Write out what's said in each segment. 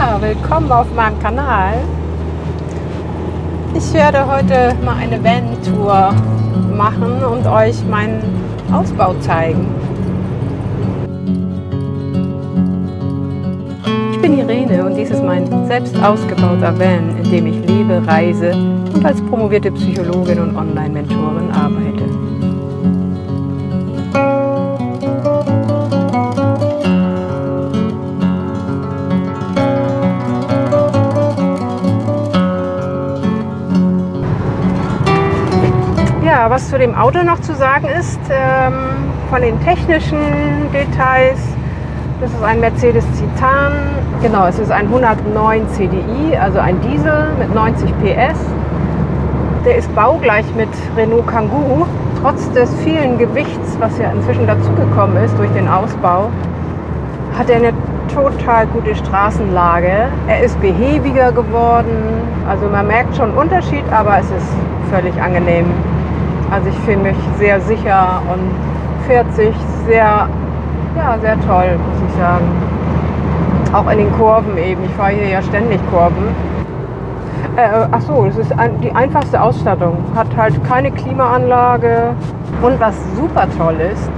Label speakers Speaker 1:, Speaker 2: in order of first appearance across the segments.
Speaker 1: Ja, willkommen auf meinem Kanal. Ich werde heute mal eine Van-Tour machen und euch meinen Ausbau zeigen. Ich bin Irene und dies ist mein selbst ausgebauter Van, in dem ich lebe, reise und als promovierte Psychologin und Online-Mentorin arbeite. Was zu dem Auto noch zu sagen ist, ähm, von den technischen Details, das ist ein Mercedes Citan. Genau, es ist ein 109 CDI, also ein Diesel mit 90 PS. Der ist baugleich mit Renault Kangoo. Trotz des vielen Gewichts, was ja inzwischen dazugekommen ist durch den Ausbau, hat er eine total gute Straßenlage. Er ist behäbiger geworden. Also man merkt schon einen Unterschied, aber es ist völlig angenehm. Also ich fühle mich sehr sicher und fährt sich sehr, ja, sehr toll, muss ich sagen. Auch in den Kurven eben. Ich fahre hier ja ständig Kurven. Äh, ach so, das ist ein, die einfachste Ausstattung. Hat halt keine Klimaanlage. Und was super toll ist,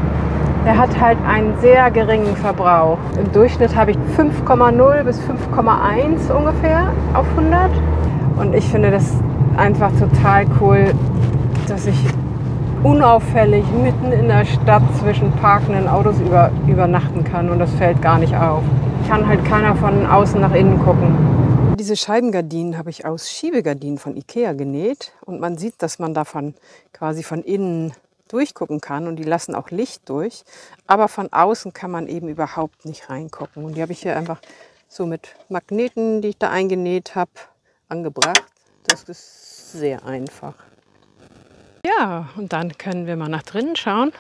Speaker 1: der hat halt einen sehr geringen Verbrauch. Im Durchschnitt habe ich 5,0 bis 5,1 ungefähr auf 100. Und ich finde das einfach total cool, dass ich unauffällig mitten in der Stadt zwischen parkenden Autos über, übernachten kann und das fällt gar nicht auf. Kann halt keiner von außen nach innen gucken. Diese Scheibengardinen habe ich aus Schiebegardinen von Ikea genäht und man sieht, dass man davon quasi von innen durchgucken kann und die lassen auch Licht durch, aber von außen kann man eben überhaupt nicht reingucken. Und die habe ich hier einfach so mit Magneten, die ich da eingenäht habe, angebracht. Das ist sehr einfach. Ja, und dann können wir mal nach drinnen schauen.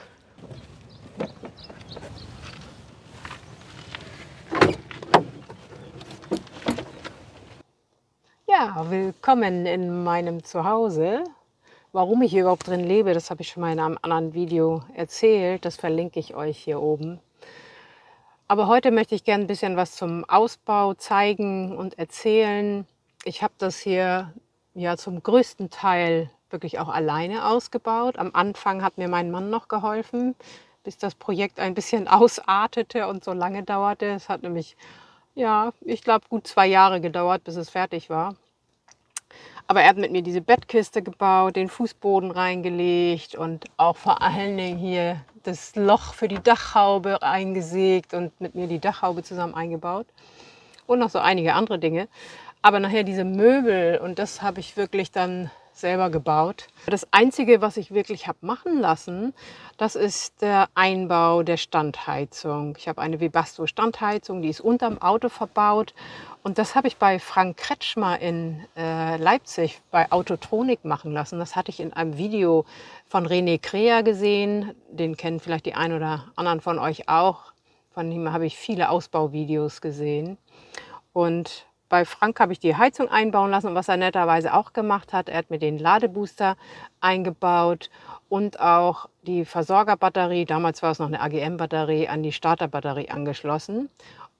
Speaker 1: Ja, willkommen in meinem Zuhause. Warum ich hier überhaupt drin lebe, das habe ich schon mal in einem anderen Video erzählt. Das verlinke ich euch hier oben. Aber heute möchte ich gerne ein bisschen was zum Ausbau zeigen und erzählen. Ich habe das hier ja zum größten Teil wirklich auch alleine ausgebaut. Am Anfang hat mir mein Mann noch geholfen, bis das Projekt ein bisschen ausartete und so lange dauerte. Es hat nämlich, ja, ich glaube, gut zwei Jahre gedauert, bis es fertig war. Aber er hat mit mir diese Bettkiste gebaut, den Fußboden reingelegt und auch vor allen Dingen hier das Loch für die Dachhaube eingesägt und mit mir die Dachhaube zusammen eingebaut. Und noch so einige andere Dinge. Aber nachher diese Möbel und das habe ich wirklich dann selber gebaut. Das Einzige, was ich wirklich habe machen lassen, das ist der Einbau der Standheizung. Ich habe eine Webasto Standheizung, die ist unterm Auto verbaut. Und das habe ich bei Frank Kretschmer in äh, Leipzig bei Autotronik machen lassen. Das hatte ich in einem Video von René Krea gesehen. Den kennen vielleicht die einen oder anderen von euch auch. Von ihm habe ich viele Ausbauvideos gesehen. Und bei Frank habe ich die Heizung einbauen lassen und was er netterweise auch gemacht hat, er hat mir den Ladebooster eingebaut und auch die Versorgerbatterie, damals war es noch eine AGM-Batterie, an die Starterbatterie angeschlossen.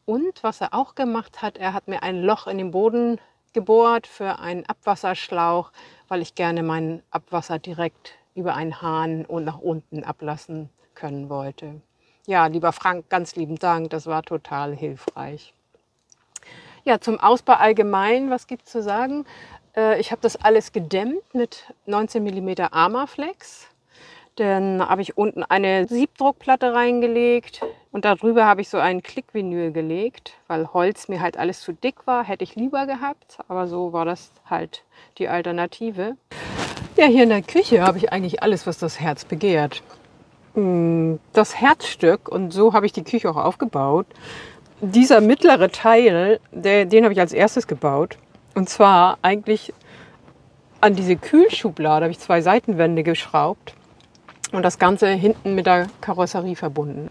Speaker 1: Und was er auch gemacht hat, er hat mir ein Loch in den Boden gebohrt für einen Abwasserschlauch, weil ich gerne mein Abwasser direkt über einen Hahn und nach unten ablassen können wollte. Ja, lieber Frank, ganz lieben Dank, das war total hilfreich. Ja, zum Ausbau allgemein, was gibt es zu sagen? Äh, ich habe das alles gedämmt mit 19 mm Armaflex. Dann habe ich unten eine Siebdruckplatte reingelegt und darüber habe ich so ein Klickvinyl gelegt, weil Holz mir halt alles zu dick war, hätte ich lieber gehabt, aber so war das halt die Alternative. Ja, hier in der Küche habe ich eigentlich alles, was das Herz begehrt. Hm, das Herzstück, und so habe ich die Küche auch aufgebaut, dieser mittlere Teil, der, den habe ich als erstes gebaut. Und zwar eigentlich an diese Kühlschublade habe ich zwei Seitenwände geschraubt und das Ganze hinten mit der Karosserie verbunden.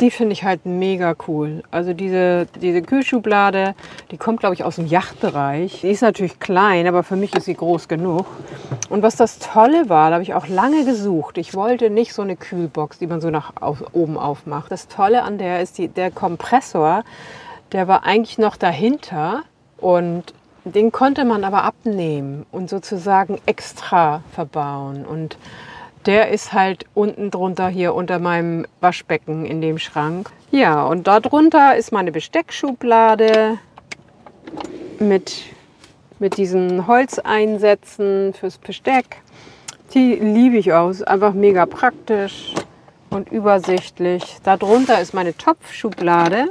Speaker 1: Die finde ich halt mega cool. Also diese, diese Kühlschublade, die kommt, glaube ich, aus dem Yachtbereich. Die ist natürlich klein, aber für mich ist sie groß genug. Und was das Tolle war, da habe ich auch lange gesucht. Ich wollte nicht so eine Kühlbox, die man so nach oben aufmacht. Das Tolle an der ist die, der Kompressor, der war eigentlich noch dahinter Und den konnte man aber abnehmen und sozusagen extra verbauen. Und der ist halt unten drunter hier unter meinem Waschbecken in dem Schrank. Ja, und darunter ist meine Besteckschublade mit, mit diesen Holzeinsätzen fürs Besteck. Die liebe ich aus, einfach mega praktisch und übersichtlich. Darunter ist meine Topfschublade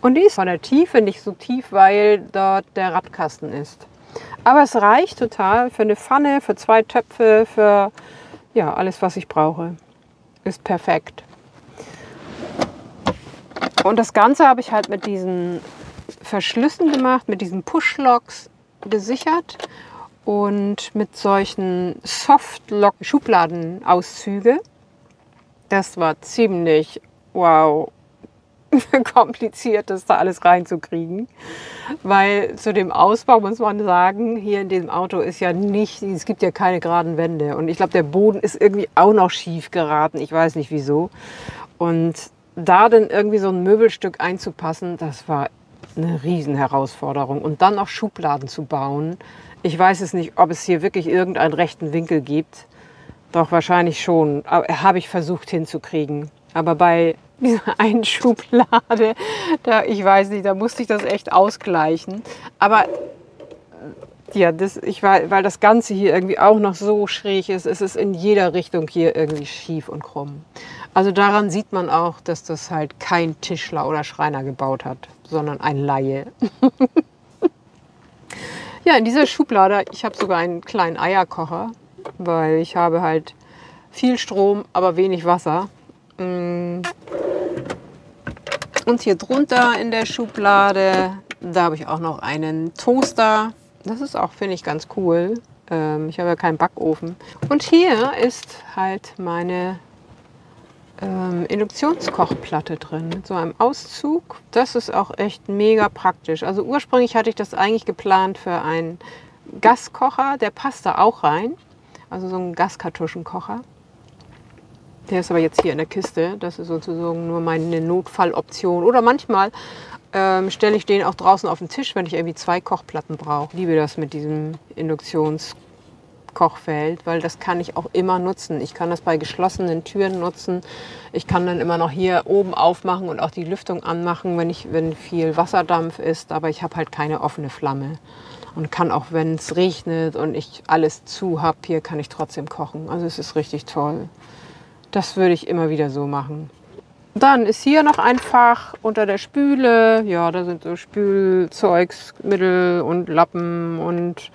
Speaker 1: und die ist von der Tiefe nicht so tief, weil dort der Radkasten ist. Aber es reicht total für eine Pfanne, für zwei Töpfe, für ja, alles, was ich brauche. Ist perfekt. Und das Ganze habe ich halt mit diesen Verschlüssen gemacht, mit diesen Push-Locks gesichert und mit solchen Soft-Lock-Schubladenauszüge. Das war ziemlich wow kompliziert, das da alles reinzukriegen. Weil zu dem Ausbau muss man sagen, hier in diesem Auto ist ja nicht, es gibt ja keine geraden Wände. Und ich glaube, der Boden ist irgendwie auch noch schief geraten. Ich weiß nicht wieso. Und da dann irgendwie so ein Möbelstück einzupassen, das war eine Riesenherausforderung. Und dann noch Schubladen zu bauen. Ich weiß es nicht, ob es hier wirklich irgendeinen rechten Winkel gibt. Doch wahrscheinlich schon. Aber habe ich versucht hinzukriegen. Aber bei dieser einen Schublade, da, ich weiß nicht, da musste ich das echt ausgleichen. Aber äh, ja, das, ich war, weil das Ganze hier irgendwie auch noch so schräg ist, ist es in jeder Richtung hier irgendwie schief und krumm. Also daran sieht man auch, dass das halt kein Tischler oder Schreiner gebaut hat, sondern ein Laie. ja, in dieser Schublade, ich habe sogar einen kleinen Eierkocher, weil ich habe halt viel Strom, aber wenig Wasser. Und hier drunter in der Schublade, da habe ich auch noch einen Toaster. Das ist auch, finde ich, ganz cool. Ähm, ich habe ja keinen Backofen. Und hier ist halt meine ähm, Induktionskochplatte drin mit so einem Auszug. Das ist auch echt mega praktisch. Also ursprünglich hatte ich das eigentlich geplant für einen Gaskocher. Der passt da auch rein. Also so ein Gaskartuschenkocher. Der ist aber jetzt hier in der Kiste. Das ist sozusagen nur meine Notfalloption. Oder manchmal ähm, stelle ich den auch draußen auf den Tisch, wenn ich irgendwie zwei Kochplatten brauche. Ich liebe das mit diesem Induktionskochfeld, weil das kann ich auch immer nutzen. Ich kann das bei geschlossenen Türen nutzen. Ich kann dann immer noch hier oben aufmachen und auch die Lüftung anmachen, wenn, ich, wenn viel Wasserdampf ist. Aber ich habe halt keine offene Flamme und kann auch, wenn es regnet und ich alles zu habe, hier kann ich trotzdem kochen. Also es ist richtig toll. Das würde ich immer wieder so machen. Dann ist hier noch ein Fach unter der Spüle. Ja, da sind so Spülzeugsmittel und Lappen und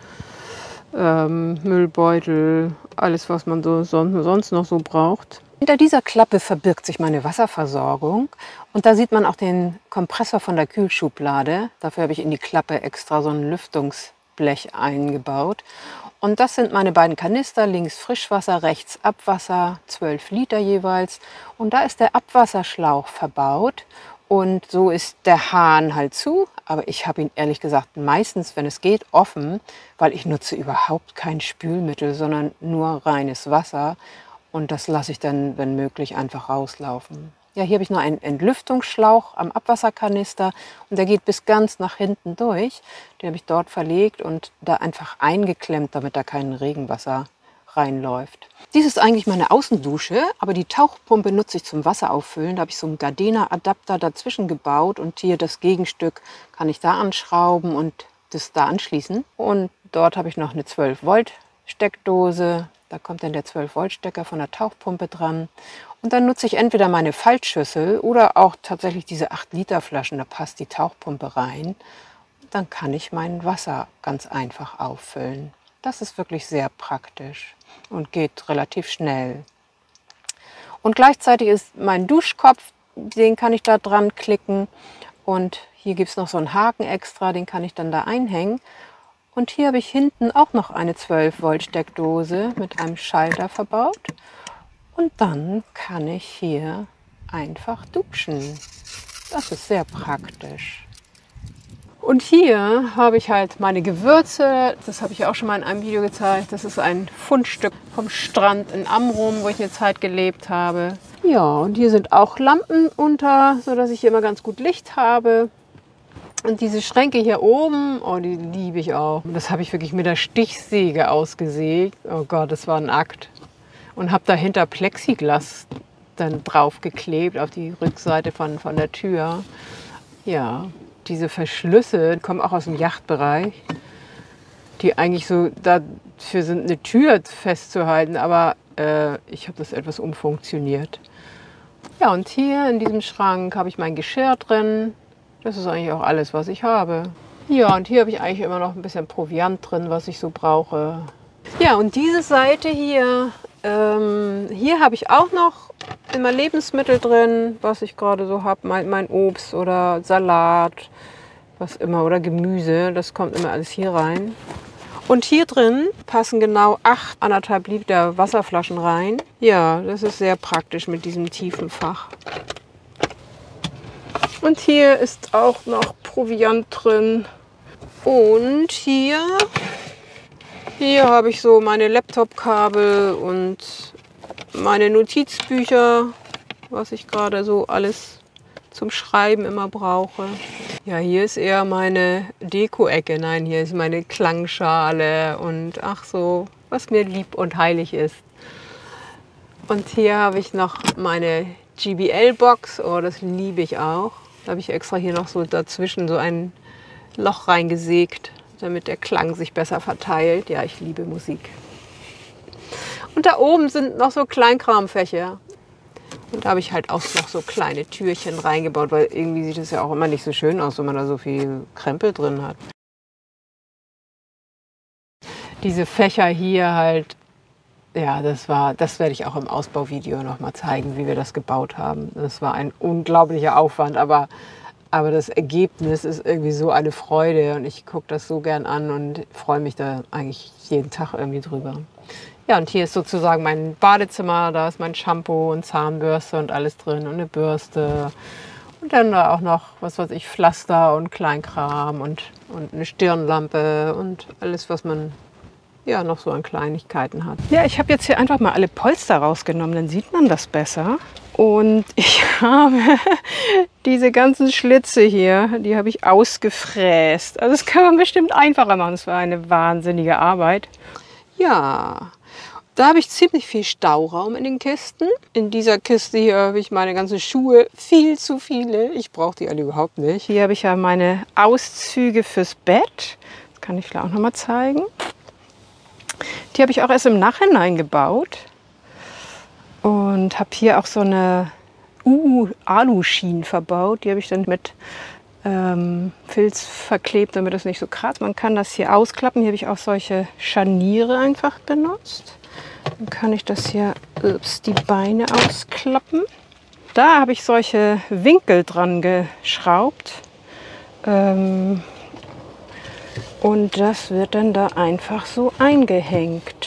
Speaker 1: ähm, Müllbeutel, alles, was man so sonst noch so braucht. Hinter dieser Klappe verbirgt sich meine Wasserversorgung und da sieht man auch den Kompressor von der Kühlschublade. Dafür habe ich in die Klappe extra so ein Lüftungsblech eingebaut. Und das sind meine beiden Kanister, links Frischwasser, rechts Abwasser, 12 Liter jeweils. Und da ist der Abwasserschlauch verbaut und so ist der Hahn halt zu. Aber ich habe ihn ehrlich gesagt meistens, wenn es geht, offen, weil ich nutze überhaupt kein Spülmittel, sondern nur reines Wasser. Und das lasse ich dann, wenn möglich, einfach rauslaufen. Ja, hier habe ich noch einen Entlüftungsschlauch am Abwasserkanister und der geht bis ganz nach hinten durch. Den habe ich dort verlegt und da einfach eingeklemmt, damit da kein Regenwasser reinläuft. Dies ist eigentlich meine Außendusche, aber die Tauchpumpe nutze ich zum Wasserauffüllen. Da habe ich so einen Gardena-Adapter dazwischen gebaut und hier das Gegenstück kann ich da anschrauben und das da anschließen. Und dort habe ich noch eine 12 Volt Steckdose. Da kommt dann der 12 Volt Stecker von der Tauchpumpe dran. Und dann nutze ich entweder meine Faltschüssel oder auch tatsächlich diese 8 Liter Flaschen, da passt die Tauchpumpe rein. Dann kann ich mein Wasser ganz einfach auffüllen. Das ist wirklich sehr praktisch und geht relativ schnell. Und gleichzeitig ist mein Duschkopf, den kann ich da dran klicken. Und hier gibt es noch so einen Haken extra, den kann ich dann da einhängen. Und hier habe ich hinten auch noch eine 12 Volt Steckdose mit einem Schalter verbaut. Und dann kann ich hier einfach duschen. Das ist sehr praktisch. Und hier habe ich halt meine Gewürze. Das habe ich auch schon mal in einem Video gezeigt. Das ist ein Fundstück vom Strand in Amrum, wo ich eine Zeit gelebt habe. Ja, und hier sind auch Lampen unter, sodass ich hier immer ganz gut Licht habe. Und diese Schränke hier oben, oh, die liebe ich auch. Das habe ich wirklich mit der Stichsäge ausgesägt. Oh Gott, das war ein Akt. Und habe dahinter Plexiglas dann draufgeklebt auf die Rückseite von, von der Tür. Ja, diese Verschlüsse kommen auch aus dem Yachtbereich, die eigentlich so dafür sind, eine Tür festzuhalten, aber äh, ich habe das etwas umfunktioniert. Ja, und hier in diesem Schrank habe ich mein Geschirr drin. Das ist eigentlich auch alles, was ich habe. Ja, und hier habe ich eigentlich immer noch ein bisschen Proviant drin, was ich so brauche. Ja, und diese Seite hier, ähm, hier habe ich auch noch immer Lebensmittel drin, was ich gerade so habe. Mein, mein Obst oder Salat, was immer, oder Gemüse. Das kommt immer alles hier rein. Und hier drin passen genau acht anderthalb Liter Wasserflaschen rein. Ja, das ist sehr praktisch mit diesem tiefen Fach. Und hier ist auch noch Proviant drin. Und hier, hier habe ich so meine Laptop-Kabel und meine Notizbücher, was ich gerade so alles zum Schreiben immer brauche. Ja, hier ist eher meine Deko-Ecke. Nein, hier ist meine Klangschale und ach so, was mir lieb und heilig ist. Und hier habe ich noch meine GBL-Box. Oh, das liebe ich auch. Da habe ich extra hier noch so dazwischen so ein Loch reingesägt, damit der Klang sich besser verteilt. Ja, ich liebe Musik. Und da oben sind noch so Kleinkramfächer. Und da habe ich halt auch noch so kleine Türchen reingebaut, weil irgendwie sieht es ja auch immer nicht so schön aus, wenn man da so viel Krempel drin hat. Diese Fächer hier halt, ja, das war, das werde ich auch im Ausbauvideo nochmal zeigen, wie wir das gebaut haben. Das war ein unglaublicher Aufwand, aber, aber das Ergebnis ist irgendwie so eine Freude und ich gucke das so gern an und freue mich da eigentlich jeden Tag irgendwie drüber. Ja, und hier ist sozusagen mein Badezimmer, da ist mein Shampoo und Zahnbürste und alles drin und eine Bürste. Und dann da auch noch, was weiß ich, Pflaster und Kleinkram und, und eine Stirnlampe und alles, was man ja noch so an Kleinigkeiten hat. Ja, ich habe jetzt hier einfach mal alle Polster rausgenommen, dann sieht man das besser. Und ich habe diese ganzen Schlitze hier, die habe ich ausgefräst. Also das kann man bestimmt einfacher machen. Das war eine wahnsinnige Arbeit. Ja, da habe ich ziemlich viel Stauraum in den Kisten. In dieser Kiste hier habe ich meine ganzen Schuhe, viel zu viele. Ich brauche die alle überhaupt nicht. Hier habe ich ja meine Auszüge fürs Bett. Das kann ich auch noch mal zeigen. Die habe ich auch erst im Nachhinein gebaut. Und habe hier auch so eine U-Aluschienen verbaut. Die habe ich dann mit ähm, Filz verklebt, damit das nicht so kratzt. Man kann das hier ausklappen. Hier habe ich auch solche Scharniere einfach benutzt. Dann kann ich das hier, ups, die Beine ausklappen. Da habe ich solche Winkel dran geschraubt. Ähm, und das wird dann da einfach so eingehängt.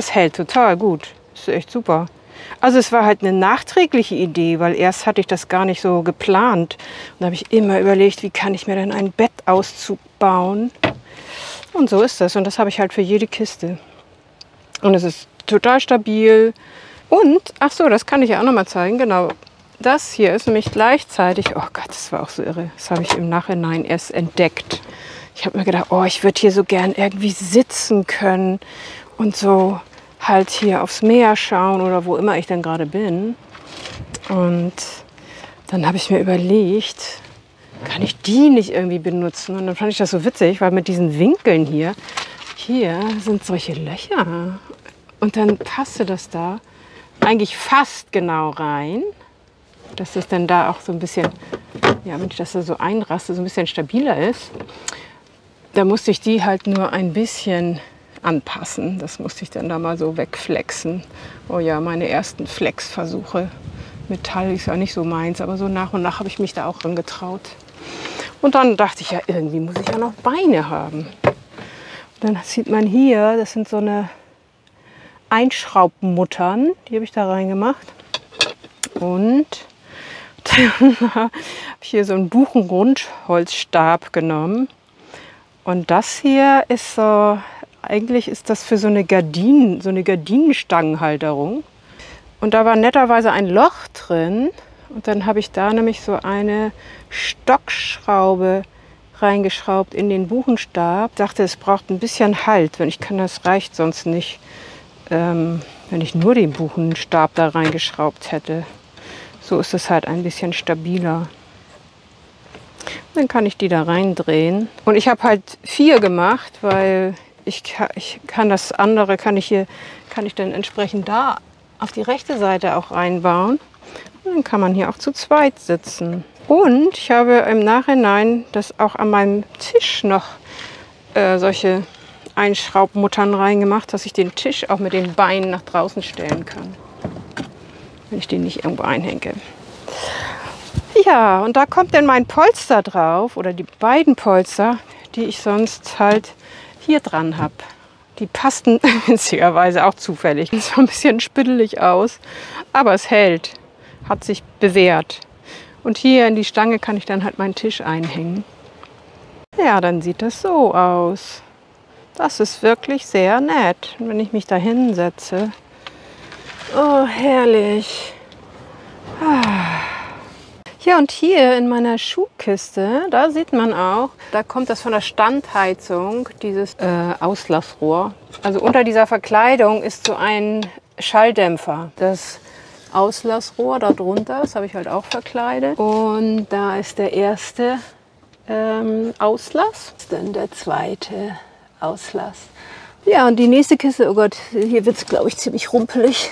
Speaker 1: Das hält total gut. Ist echt super. Also es war halt eine nachträgliche Idee, weil erst hatte ich das gar nicht so geplant. Und da habe ich immer überlegt, wie kann ich mir denn einen Bettauszug bauen. Und so ist das. Und das habe ich halt für jede Kiste. Und es ist total stabil. Und, ach so, das kann ich ja auch noch mal zeigen. Genau, das hier ist nämlich gleichzeitig, oh Gott, das war auch so irre. Das habe ich im Nachhinein erst entdeckt. Ich habe mir gedacht, oh, ich würde hier so gern irgendwie sitzen können und so halt hier aufs Meer schauen oder wo immer ich dann gerade bin. Und dann habe ich mir überlegt, kann ich die nicht irgendwie benutzen? Und dann fand ich das so witzig, weil mit diesen Winkeln hier, hier sind solche Löcher. Und dann passte das da eigentlich fast genau rein, dass das dann da auch so ein bisschen, ja, wenn ich das da so einraste, so ein bisschen stabiler ist. Da musste ich die halt nur ein bisschen anpassen. Das musste ich dann da mal so wegflexen. Oh ja, meine ersten Flexversuche. Metall ist ja nicht so meins, aber so nach und nach habe ich mich da auch dran getraut. Und dann dachte ich ja, irgendwie muss ich ja noch Beine haben. Und dann sieht man hier, das sind so eine Einschraubmuttern, die habe ich da reingemacht. Und habe ich hier so einen Buchenrundholzstab genommen. Und das hier ist so, eigentlich ist das für so eine Gardinen, so eine Gardinenstangenhalterung. Und da war netterweise ein Loch drin Und dann habe ich da nämlich so eine Stockschraube reingeschraubt in den Buchenstab. Ich dachte, es braucht ein bisschen Halt, wenn ich kann, das reicht sonst nicht, ähm, wenn ich nur den Buchenstab da reingeschraubt hätte. So ist es halt ein bisschen stabiler. Dann kann ich die da reindrehen. Und ich habe halt vier gemacht, weil ich kann, ich kann das andere, kann ich hier, kann ich dann entsprechend da auf die rechte Seite auch reinbauen. Und dann kann man hier auch zu zweit sitzen. Und ich habe im Nachhinein das auch an meinem Tisch noch äh, solche Einschraubmuttern reingemacht, dass ich den Tisch auch mit den Beinen nach draußen stellen kann. Wenn ich den nicht irgendwo einhänge. Ja, und da kommt dann mein Polster drauf oder die beiden Polster, die ich sonst halt hier dran habe. Die passten witzigerweise auch zufällig. Es sah ein bisschen spittelig aus, aber es hält. Hat sich bewährt. Und hier in die Stange kann ich dann halt meinen Tisch einhängen. Ja, dann sieht das so aus. Das ist wirklich sehr nett, wenn ich mich da hinsetze. Oh, herrlich. Ah. Ja, und hier in meiner Schuhkiste, da sieht man auch, da kommt das von der Standheizung, dieses äh, Auslassrohr. Also unter dieser Verkleidung ist so ein Schalldämpfer. Das Auslassrohr darunter, das habe ich halt auch verkleidet. Und da ist der erste ähm, Auslass, dann der zweite Auslass. Ja, und die nächste Kiste, oh Gott, hier wird es, glaube ich, ziemlich rumpelig.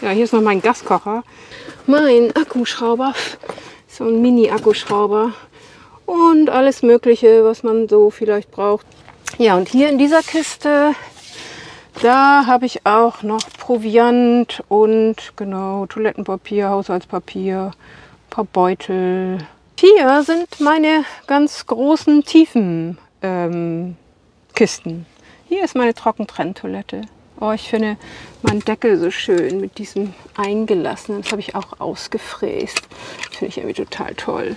Speaker 1: Ja, hier ist noch mein Gaskocher. Mein Akkuschrauber, so ein Mini-Akkuschrauber und alles Mögliche, was man so vielleicht braucht. Ja, und hier in dieser Kiste da habe ich auch noch Proviant und genau Toilettenpapier, Haushaltspapier, ein paar Beutel. Hier sind meine ganz großen tiefen ähm, Kisten. Hier ist meine Trockentrenntoilette. Oh, ich finde meinen Deckel so schön mit diesem eingelassenen. Das habe ich auch ausgefräst. Finde ich irgendwie total toll.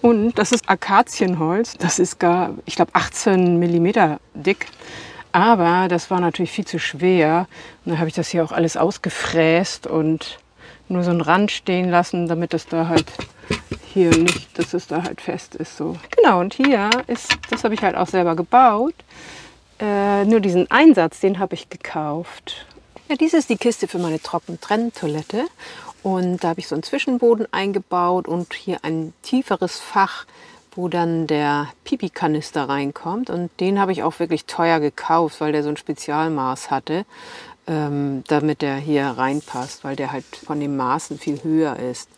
Speaker 1: Und das ist Akazienholz. Das ist gar, ich glaube, 18 mm dick. Aber das war natürlich viel zu schwer. Und dann habe ich das hier auch alles ausgefräst und nur so einen Rand stehen lassen, damit es da halt hier nicht, dass es da halt fest ist. So. Genau, und hier ist, das habe ich halt auch selber gebaut. Äh, nur diesen Einsatz, den habe ich gekauft. Ja, dies ist die Kiste für meine Trockentrenntoilette. Und da habe ich so einen Zwischenboden eingebaut und hier ein tieferes Fach wo dann der Pipi-Kanister reinkommt. Und den habe ich auch wirklich teuer gekauft, weil der so ein Spezialmaß hatte, ähm, damit der hier reinpasst, weil der halt von den Maßen viel höher ist.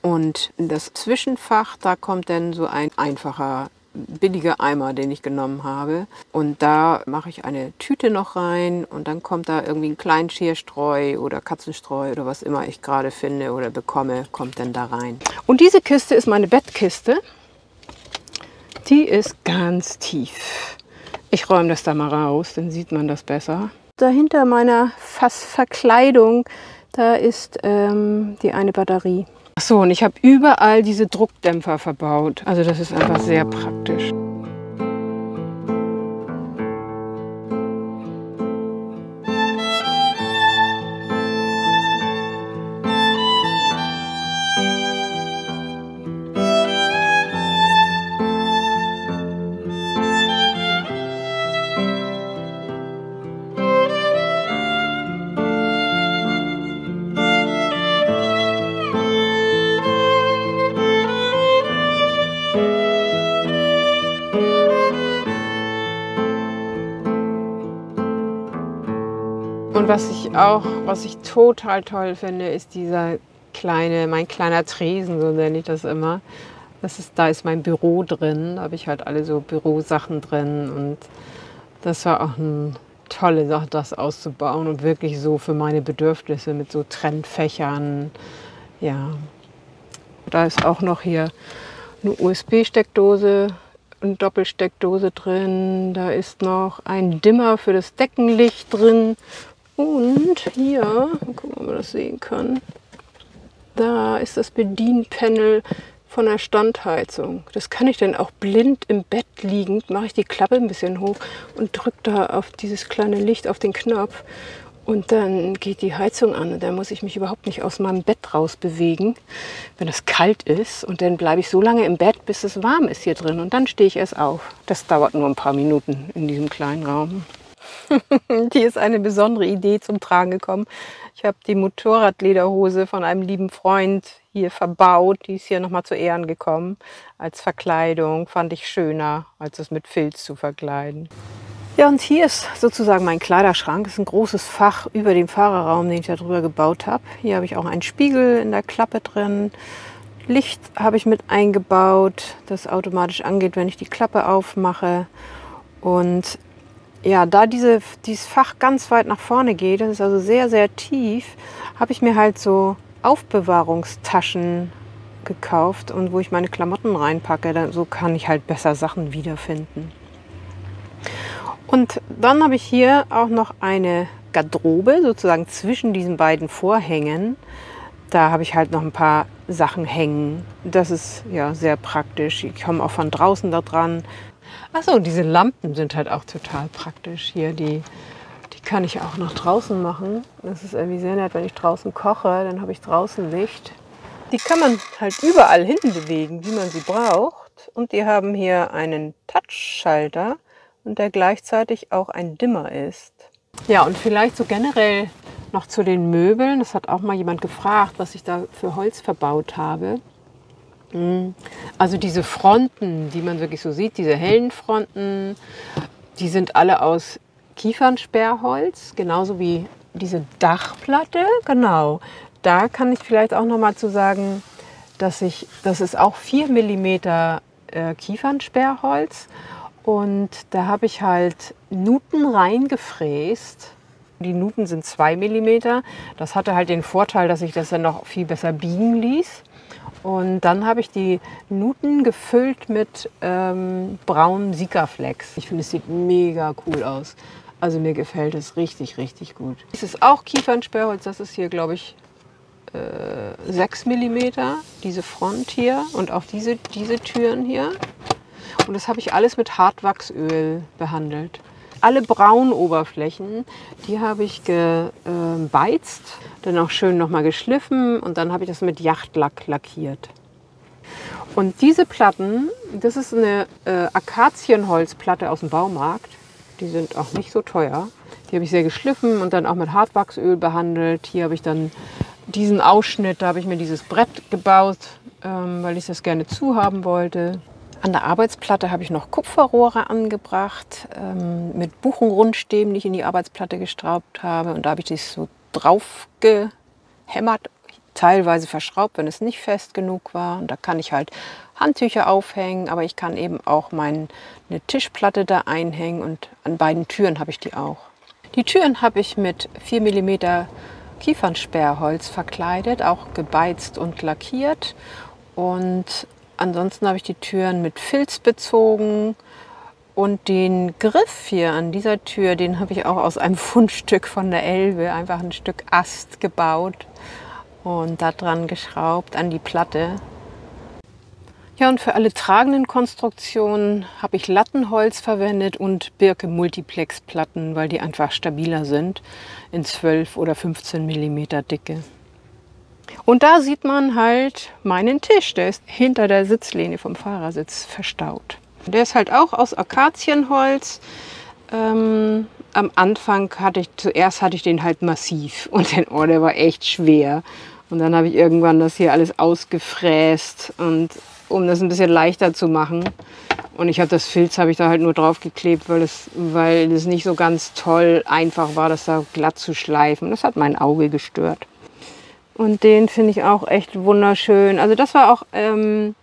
Speaker 1: Und in das Zwischenfach, da kommt dann so ein einfacher billiger Eimer, den ich genommen habe. Und da mache ich eine Tüte noch rein und dann kommt da irgendwie ein Kleinschierstreu oder Katzenstreu oder was immer ich gerade finde oder bekomme, kommt dann da rein. Und diese Kiste ist meine Bettkiste. Die ist ganz tief. Ich räume das da mal raus, dann sieht man das besser. Dahinter meiner Fassverkleidung, da ist ähm, die eine Batterie. Achso, und ich habe überall diese Druckdämpfer verbaut. Also das ist einfach sehr praktisch. Was ich auch, was ich total toll finde, ist dieser kleine, mein kleiner Tresen, so nenne ich das immer. Das ist, da ist mein Büro drin, da habe ich halt alle so Bürosachen drin und das war auch eine tolle Sache, das auszubauen und wirklich so für meine Bedürfnisse mit so Trennfächern. Ja, da ist auch noch hier eine USB-Steckdose, eine Doppelsteckdose drin. Da ist noch ein Dimmer für das Deckenlicht drin und hier, mal gucken, ob man das sehen kann, da ist das Bedienpanel von der Standheizung. Das kann ich dann auch blind im Bett liegend, mache ich die Klappe ein bisschen hoch und drücke da auf dieses kleine Licht auf den Knopf. Und dann geht die Heizung an und dann muss ich mich überhaupt nicht aus meinem Bett raus bewegen, wenn es kalt ist. Und dann bleibe ich so lange im Bett, bis es warm ist hier drin. Und dann stehe ich erst auf. Das dauert nur ein paar Minuten in diesem kleinen Raum. Hier ist eine besondere Idee zum Tragen gekommen. Ich habe die Motorradlederhose von einem lieben Freund hier verbaut. Die ist hier nochmal zu Ehren gekommen. Als Verkleidung fand ich schöner, als es mit Filz zu verkleiden. Ja, und hier ist sozusagen mein Kleiderschrank. Das ist ein großes Fach über dem Fahrerraum, den ich da drüber gebaut habe. Hier habe ich auch einen Spiegel in der Klappe drin. Licht habe ich mit eingebaut, das automatisch angeht, wenn ich die Klappe aufmache. Und ja, da diese, dieses Fach ganz weit nach vorne geht, das ist also sehr, sehr tief, habe ich mir halt so Aufbewahrungstaschen gekauft und wo ich meine Klamotten reinpacke. So kann ich halt besser Sachen wiederfinden. Und dann habe ich hier auch noch eine Garderobe, sozusagen zwischen diesen beiden Vorhängen. Da habe ich halt noch ein paar Sachen hängen. Das ist ja sehr praktisch. Ich komme auch von draußen da dran. Achso, diese Lampen sind halt auch total praktisch hier. Die, die kann ich auch noch draußen machen. Das ist irgendwie sehr nett, wenn ich draußen koche, dann habe ich draußen Licht. Die kann man halt überall hin bewegen, wie man sie braucht. Und die haben hier einen Touchschalter und der gleichzeitig auch ein Dimmer ist. Ja, und vielleicht so generell noch zu den Möbeln. Das hat auch mal jemand gefragt, was ich da für Holz verbaut habe. Hm. Also diese Fronten, die man wirklich so sieht, diese hellen Fronten, die sind alle aus Kiefernsperrholz, genauso wie diese Dachplatte. Genau, da kann ich vielleicht auch noch mal zu sagen, dass ich, das ist auch 4 mm äh, Kiefernsperrholz und da habe ich halt Nuten reingefräst. Die Nuten sind 2 mm. Das hatte halt den Vorteil, dass ich das dann noch viel besser biegen ließ. Und dann habe ich die Nuten gefüllt mit ähm, braunen Sikaflex. Ich finde, es sieht mega cool aus. Also mir gefällt es richtig, richtig gut. Es ist auch Kiefernsperrholz. Das ist hier, glaube ich, äh, 6 mm, diese Front hier und auch diese, diese Türen hier. Und das habe ich alles mit Hartwachsöl behandelt. Alle braunen Oberflächen, die habe ich gebeizt, dann auch schön nochmal geschliffen und dann habe ich das mit Yachtlack lackiert. Und diese Platten, das ist eine äh, Akazienholzplatte aus dem Baumarkt. Die sind auch nicht so teuer. Die habe ich sehr geschliffen und dann auch mit Hartwachsöl behandelt. Hier habe ich dann diesen Ausschnitt, da habe ich mir dieses Brett gebaut, ähm, weil ich das gerne zu haben wollte. An der Arbeitsplatte habe ich noch Kupferrohre angebracht ähm, mit Buchenrundstäben, die ich in die Arbeitsplatte gestraubt habe. Und da habe ich das so drauf gehämmert, teilweise verschraubt, wenn es nicht fest genug war. Und da kann ich halt Handtücher aufhängen, aber ich kann eben auch meine Tischplatte da einhängen und an beiden Türen habe ich die auch. Die Türen habe ich mit 4 mm Kiefernsperrholz verkleidet, auch gebeizt und lackiert. Und Ansonsten habe ich die Türen mit Filz bezogen und den Griff hier an dieser Tür, den habe ich auch aus einem Fundstück von der Elbe, einfach ein Stück Ast gebaut und da dran geschraubt an die Platte. Ja, und für alle tragenden Konstruktionen habe ich Lattenholz verwendet und Birke Multiplex Platten, weil die einfach stabiler sind in 12 oder 15 mm Dicke. Und da sieht man halt meinen Tisch, der ist hinter der Sitzlehne vom Fahrersitz verstaut. Der ist halt auch aus Akazienholz. Ähm, am Anfang hatte ich, zuerst hatte ich den halt massiv und den, oh, der war echt schwer. Und dann habe ich irgendwann das hier alles ausgefräst und um das ein bisschen leichter zu machen. Und ich habe das Filz habe ich da halt nur drauf geklebt, weil es, weil es nicht so ganz toll einfach war, das da glatt zu schleifen. Das hat mein Auge gestört. Und den finde ich auch echt wunderschön. Also das war auch, ähm,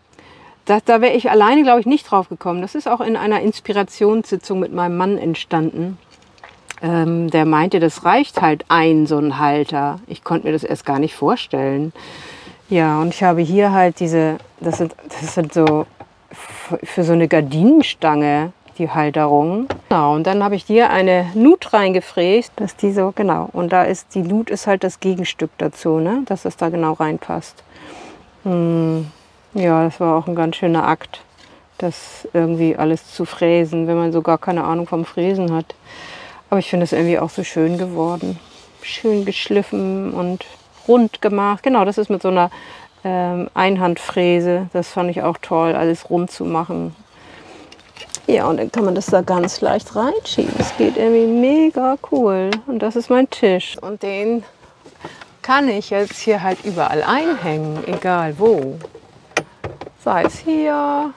Speaker 1: da, da wäre ich alleine, glaube ich, nicht drauf gekommen. Das ist auch in einer Inspirationssitzung mit meinem Mann entstanden. Ähm, der meinte, das reicht halt ein, so ein Halter. Ich konnte mir das erst gar nicht vorstellen. Ja, und ich habe hier halt diese, das sind, das sind so für so eine Gardinenstange die Halterung. Genau, und dann habe ich hier eine Nut reingefräst, dass die so, genau, und da ist, die Nut ist halt das Gegenstück dazu, ne? dass es da genau reinpasst. Hm, ja, das war auch ein ganz schöner Akt, das irgendwie alles zu fräsen, wenn man so gar keine Ahnung vom Fräsen hat. Aber ich finde es irgendwie auch so schön geworden. schön geschliffen und rund gemacht. Genau, das ist mit so einer ähm, Einhandfräse. Das fand ich auch toll, alles rund zu machen. Ja, und dann kann man das da ganz leicht reinschieben. Das geht irgendwie mega cool. Und das ist mein Tisch. Und den kann ich jetzt hier halt überall einhängen, egal wo. Sei es hier.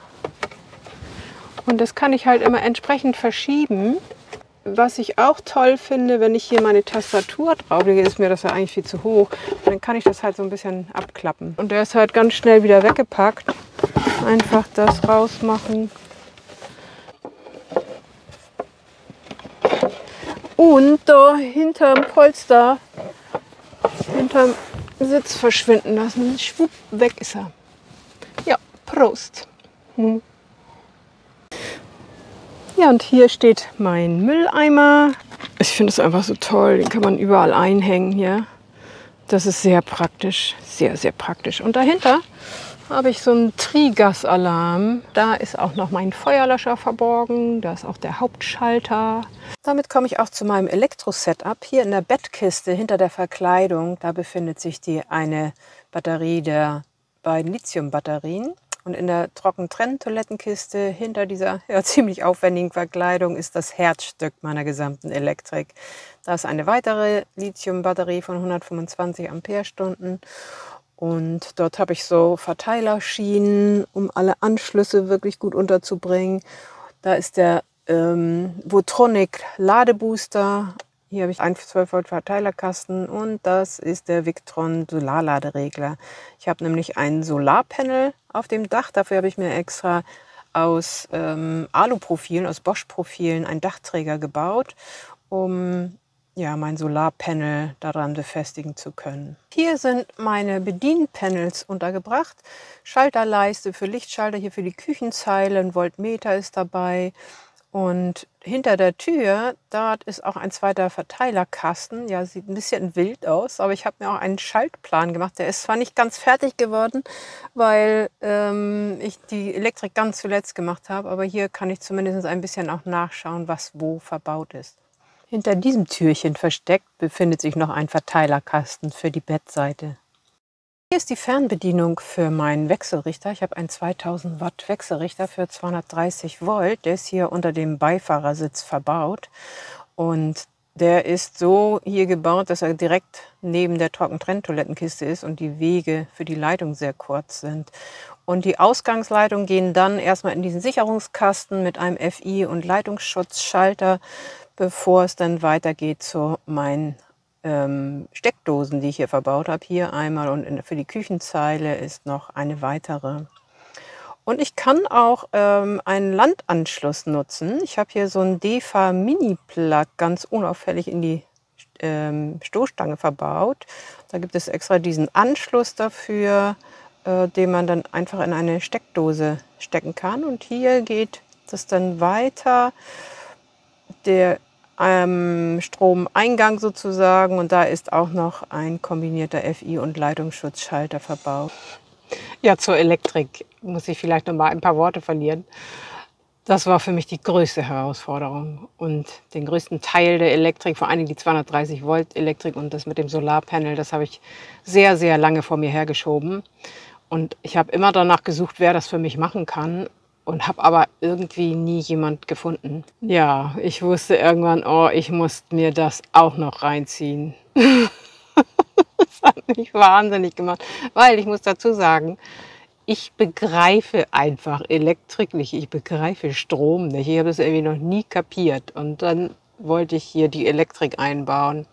Speaker 1: Und das kann ich halt immer entsprechend verschieben. Was ich auch toll finde, wenn ich hier meine Tastatur drauflege, ist mir das ja eigentlich viel zu hoch. Dann kann ich das halt so ein bisschen abklappen. Und der ist halt ganz schnell wieder weggepackt. Einfach das rausmachen. Und da hinterm Polster, hinterm Sitz verschwinden lassen. Schwupp, weg ist er. Ja, Prost. Hm. Ja, und hier steht mein Mülleimer. Ich finde es einfach so toll. Den kann man überall einhängen hier. Das ist sehr praktisch. Sehr, sehr praktisch. Und dahinter habe ich so einen Trigas-Alarm. Da ist auch noch mein Feuerlöscher verborgen. Da ist auch der Hauptschalter. Damit komme ich auch zu meinem Elektro-Setup. Hier in der Bettkiste hinter der Verkleidung, da befindet sich die eine Batterie der beiden Lithium-Batterien. Und in der Trockentrenntoilettenkiste hinter dieser ja, ziemlich aufwendigen Verkleidung ist das Herzstück meiner gesamten Elektrik. Da ist eine weitere Lithium-Batterie von 125 Ampere-Stunden. Und dort habe ich so Verteilerschienen, um alle Anschlüsse wirklich gut unterzubringen. Da ist der ähm, Votronic Ladebooster hier habe ich einen 12 Volt Verteilerkasten und das ist der Victron Solarladeregler. Ich habe nämlich ein Solarpanel auf dem Dach. Dafür habe ich mir extra aus ähm, Aluprofilen, aus Bosch-Profilen einen Dachträger gebaut, um ja, mein Solarpanel daran befestigen zu können. Hier sind meine Bedienpanels untergebracht. Schalterleiste für Lichtschalter, hier für die Küchenzeile, ein Voltmeter ist dabei. Und hinter der Tür, dort ist auch ein zweiter Verteilerkasten. Ja, sieht ein bisschen wild aus, aber ich habe mir auch einen Schaltplan gemacht. Der ist zwar nicht ganz fertig geworden, weil ähm, ich die Elektrik ganz zuletzt gemacht habe, aber hier kann ich zumindest ein bisschen auch nachschauen, was wo verbaut ist. Hinter diesem Türchen versteckt befindet sich noch ein Verteilerkasten für die Bettseite. Hier ist die Fernbedienung für meinen Wechselrichter. Ich habe einen 2000 Watt Wechselrichter für 230 Volt. Der ist hier unter dem Beifahrersitz verbaut. Und der ist so hier gebaut, dass er direkt neben der Trockentrenntoilettenkiste ist und die Wege für die Leitung sehr kurz sind. Und die Ausgangsleitungen gehen dann erstmal in diesen Sicherungskasten mit einem FI- und Leitungsschutzschalter, bevor es dann weitergeht zu meinen ähm, Steckdosen, die ich hier verbaut habe. Hier einmal und in, für die Küchenzeile ist noch eine weitere. Und ich kann auch ähm, einen Landanschluss nutzen. Ich habe hier so einen DEFA Mini-Plug ganz unauffällig in die ähm, Stoßstange verbaut. Da gibt es extra diesen Anschluss dafür, äh, den man dann einfach in eine Steckdose stecken kann. Und hier geht das dann weiter. Der ähm, Stromeingang sozusagen und da ist auch noch ein kombinierter FI- und Leitungsschutzschalter verbaut. Ja, zur Elektrik muss ich vielleicht noch mal ein paar Worte verlieren. Das war für mich die größte Herausforderung und den größten Teil der Elektrik, vor allem die 230 Volt Elektrik und das mit dem Solarpanel, das habe ich sehr, sehr lange vor mir hergeschoben. Und ich habe immer danach gesucht, wer das für mich machen kann und habe aber irgendwie nie jemand gefunden. Ja, ich wusste irgendwann, oh, ich muss mir das auch noch reinziehen. das hat mich wahnsinnig gemacht, weil ich muss dazu sagen, ich begreife einfach Elektrik nicht, ich begreife Strom nicht. Ich habe das irgendwie noch nie kapiert und dann wollte ich hier die Elektrik einbauen.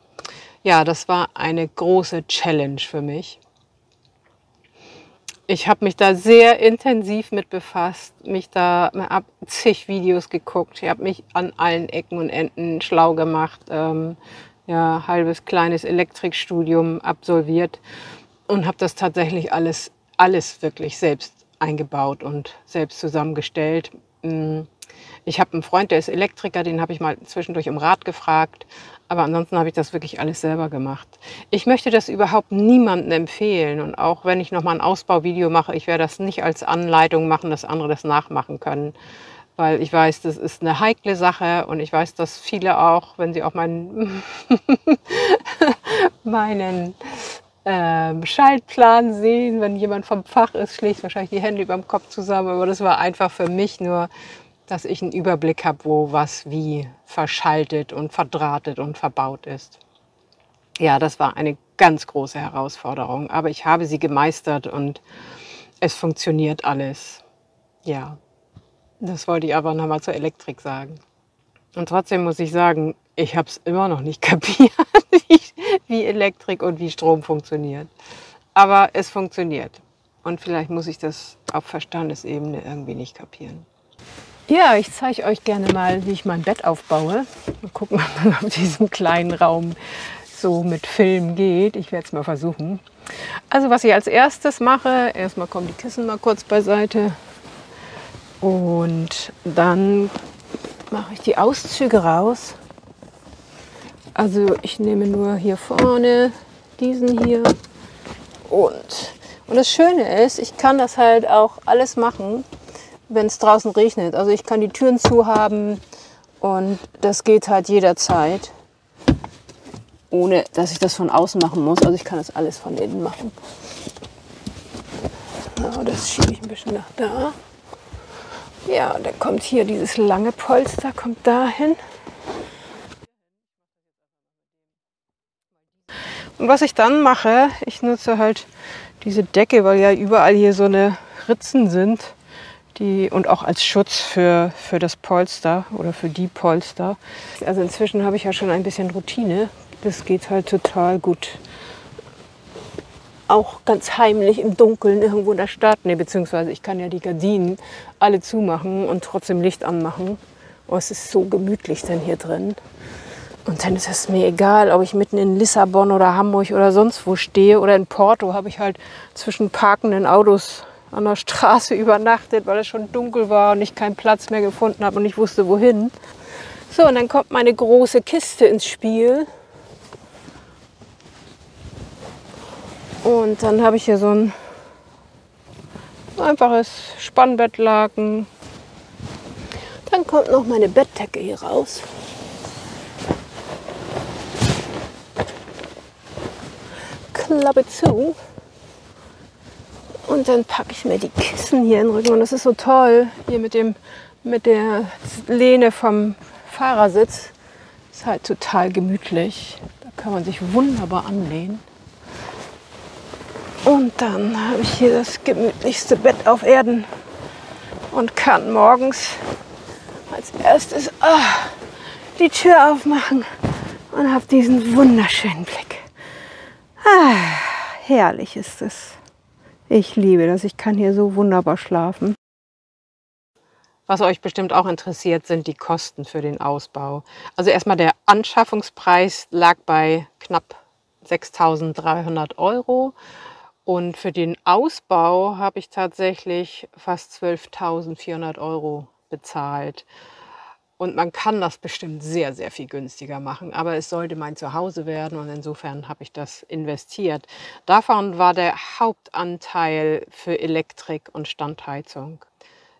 Speaker 1: Ja, das war eine große Challenge für mich ich habe mich da sehr intensiv mit befasst, mich da ab zig Videos geguckt. Ich habe mich an allen Ecken und Enden schlau gemacht, ähm, ja, halbes kleines Elektrikstudium absolviert und habe das tatsächlich alles, alles wirklich selbst eingebaut und selbst zusammengestellt. Mm. Ich habe einen Freund, der ist Elektriker, den habe ich mal zwischendurch um Rat gefragt. Aber ansonsten habe ich das wirklich alles selber gemacht. Ich möchte das überhaupt niemandem empfehlen. Und auch wenn ich nochmal ein Ausbauvideo mache, ich werde das nicht als Anleitung machen, dass andere das nachmachen können. Weil ich weiß, das ist eine heikle Sache und ich weiß, dass viele auch, wenn sie auch meinen meinen ähm, Schaltplan sehen, wenn jemand vom Fach ist, schlägt wahrscheinlich die Hände über dem Kopf zusammen. Aber das war einfach für mich nur, dass ich einen Überblick habe, wo was wie verschaltet und verdrahtet und verbaut ist. Ja, das war eine ganz große Herausforderung, aber ich habe sie gemeistert und es funktioniert alles. Ja, das wollte ich aber nochmal zur Elektrik sagen. Und trotzdem muss ich sagen, ich habe es immer noch nicht kapiert, wie, Elektrik und wie Strom funktioniert. Aber es funktioniert. Und vielleicht muss ich das auf Verstandesebene irgendwie nicht kapieren. Ja, ich zeige euch gerne mal, wie ich mein Bett aufbaue. Mal gucken, ob man auf diesem kleinen Raum so mit Film geht. Ich werde es mal versuchen. Also was ich als erstes mache, erstmal kommen die Kissen mal kurz beiseite. Und dann mache ich die Auszüge raus. Also ich nehme nur hier vorne diesen hier. Und, und das Schöne ist, ich kann das halt auch alles machen, wenn es draußen regnet. Also ich kann die Türen zu haben und das geht halt jederzeit, ohne dass ich das von außen machen muss. Also ich kann das alles von innen machen. Ja, das schiebe ich ein bisschen nach da. Ja, und dann kommt hier dieses lange Polster, kommt dahin. Und was ich dann mache, ich nutze halt diese Decke, weil ja überall hier so eine Ritzen sind die, und auch als Schutz für, für das Polster oder für die Polster. Also inzwischen habe ich ja schon ein bisschen Routine. Das geht halt total gut. Auch ganz heimlich im Dunkeln irgendwo in der Stadt. Ne, beziehungsweise ich kann ja die Gardinen alle zumachen und trotzdem Licht anmachen. Oh, es ist so gemütlich denn hier drin. Und dann ist es mir egal, ob ich mitten in Lissabon oder Hamburg oder sonst wo stehe oder in Porto, habe ich halt zwischen parkenden Autos an der Straße übernachtet, weil es schon dunkel war und ich keinen Platz mehr gefunden habe und ich wusste wohin. So, und dann kommt meine große Kiste ins Spiel. Und dann habe ich hier so ein einfaches Spannbettlaken. Dann kommt noch meine Bettdecke hier raus. Klappe zu. Und dann packe ich mir die Kissen hier in den Rücken. Und das ist so toll, hier mit, dem, mit der Lehne vom Fahrersitz. Ist halt total gemütlich. Da kann man sich wunderbar anlehnen. Und dann habe ich hier das gemütlichste Bett auf Erden und kann morgens als erstes oh, die Tür aufmachen und habe diesen wunderschönen Blick. Ah, herrlich ist es. Ich liebe das. Ich kann hier so wunderbar schlafen. Was euch bestimmt auch interessiert, sind die Kosten für den Ausbau. Also erstmal der Anschaffungspreis lag bei knapp 6.300 Euro. Und für den Ausbau habe ich tatsächlich fast 12.400 Euro bezahlt. Und man kann das bestimmt sehr, sehr viel günstiger machen. Aber es sollte mein Zuhause werden und insofern habe ich das investiert. Davon war der Hauptanteil für Elektrik und Standheizung.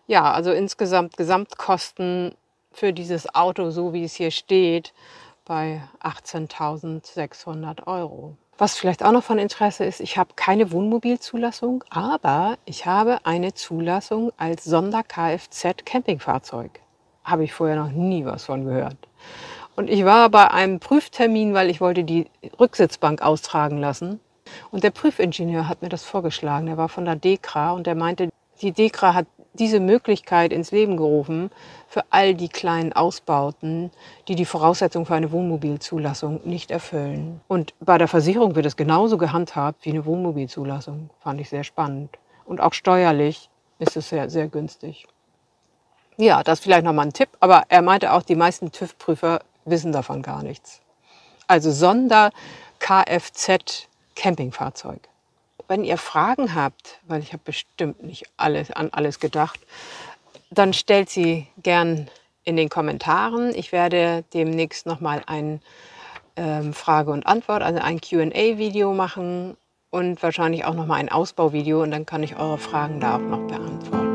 Speaker 1: Ja, also insgesamt Gesamtkosten für dieses Auto, so wie es hier steht, bei 18.600 Euro. Was vielleicht auch noch von Interesse ist, ich habe keine Wohnmobilzulassung, aber ich habe eine Zulassung als Sonder-Kfz-Campingfahrzeug habe ich vorher noch nie was von gehört. Und ich war bei einem Prüftermin, weil ich wollte die Rücksitzbank austragen lassen. Und der Prüfingenieur hat mir das vorgeschlagen. Er war von der DEKRA und er meinte, die DEKRA hat diese Möglichkeit ins Leben gerufen für all die kleinen Ausbauten, die die Voraussetzung für eine Wohnmobilzulassung nicht erfüllen. Und bei der Versicherung wird es genauso gehandhabt wie eine Wohnmobilzulassung. Fand ich sehr spannend. Und auch steuerlich ist es sehr, sehr günstig. Ja, das ist vielleicht nochmal ein Tipp, aber er meinte auch, die meisten TÜV-Prüfer wissen davon gar nichts. Also Sonder-Kfz-Campingfahrzeug. Wenn ihr Fragen habt, weil ich habe bestimmt nicht alles, an alles gedacht, dann stellt sie gern in den Kommentaren. Ich werde demnächst nochmal ein ähm, Frage und Antwort, also ein QA-Video machen und wahrscheinlich auch nochmal ein Ausbauvideo und dann kann ich eure Fragen da auch noch beantworten.